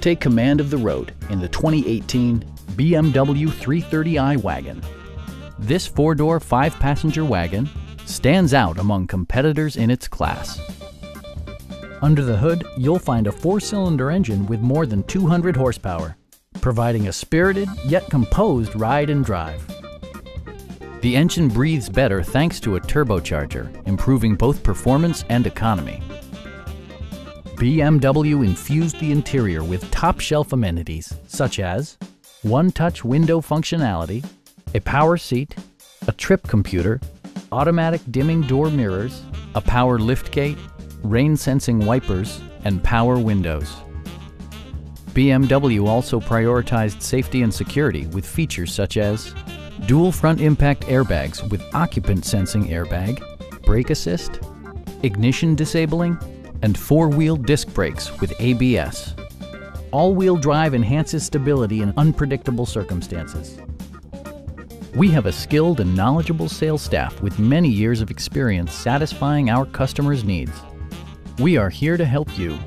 Take command of the road in the 2018 BMW 330i wagon. This four-door, five-passenger wagon stands out among competitors in its class. Under the hood, you'll find a four-cylinder engine with more than 200 horsepower, providing a spirited yet composed ride and drive. The engine breathes better thanks to a turbocharger, improving both performance and economy. BMW infused the interior with top-shelf amenities such as one-touch window functionality, a power seat, a trip computer, automatic dimming door mirrors, a power liftgate, rain-sensing wipers, and power windows. BMW also prioritized safety and security with features such as dual front impact airbags with occupant sensing airbag, brake assist, ignition disabling, and four-wheel disc brakes with ABS. All-wheel drive enhances stability in unpredictable circumstances. We have a skilled and knowledgeable sales staff with many years of experience satisfying our customers' needs. We are here to help you